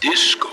Disco.